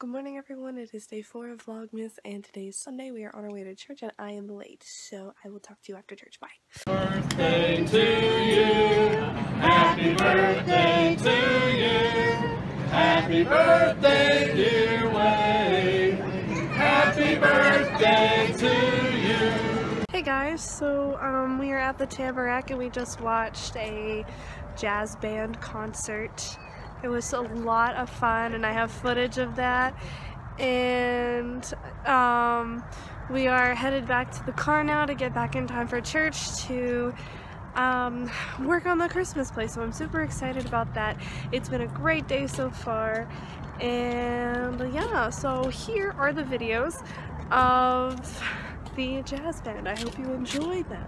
Good morning everyone, it is day 4 of Vlogmas and today is Sunday. We are on our way to church and I am late, so I will talk to you after church. Bye. Birthday to you, happy birthday to you, happy birthday dear Wade, happy birthday to you. Hey guys, so um, we are at the Tamarack and we just watched a jazz band concert. It was a lot of fun and I have footage of that. And um, we are headed back to the car now to get back in time for church to um, work on the Christmas play. So I'm super excited about that. It's been a great day so far. And yeah, so here are the videos of the jazz band. I hope you enjoy them.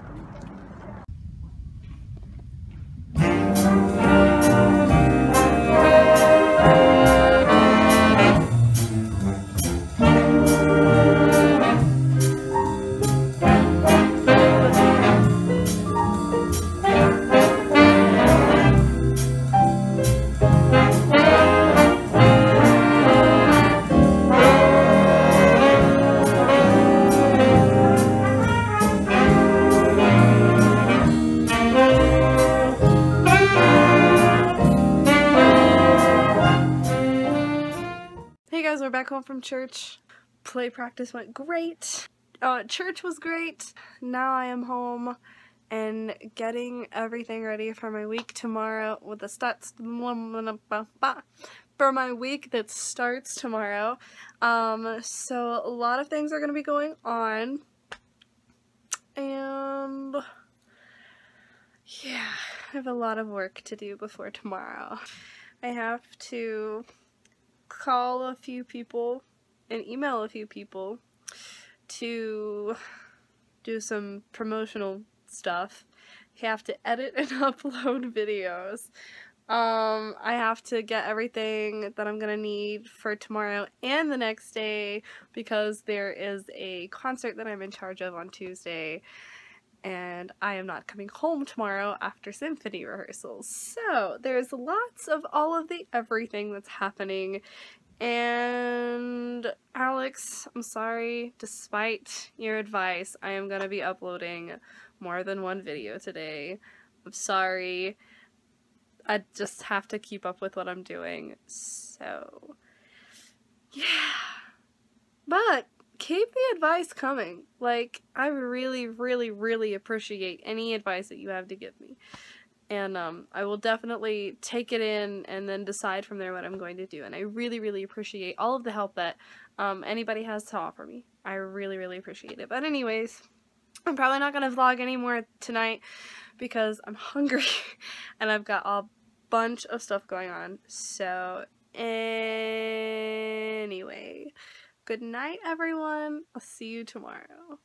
Guys, we're back home from church. Play practice went great. Uh, church was great. Now I am home and getting everything ready for my week tomorrow with the stats for my week that starts tomorrow. Um, so a lot of things are going to be going on. And yeah, I have a lot of work to do before tomorrow. I have to call a few people and email a few people to do some promotional stuff. You have to edit and upload videos. Um, I have to get everything that I'm gonna need for tomorrow and the next day because there is a concert that I'm in charge of on Tuesday and I am not coming home tomorrow after symphony rehearsals. So there's lots of all of the everything that's happening. And Alex, I'm sorry, despite your advice, I am going to be uploading more than one video today. I'm sorry. I just have to keep up with what I'm doing. So, yeah. But keep the advice coming. Like, I really, really, really appreciate any advice that you have to give me. And um, I will definitely take it in and then decide from there what I'm going to do. And I really, really appreciate all of the help that um, anybody has to offer me. I really, really appreciate it. But anyways, I'm probably not going to vlog anymore tonight because I'm hungry and I've got a bunch of stuff going on. So, anyway. Good night, everyone. I'll see you tomorrow.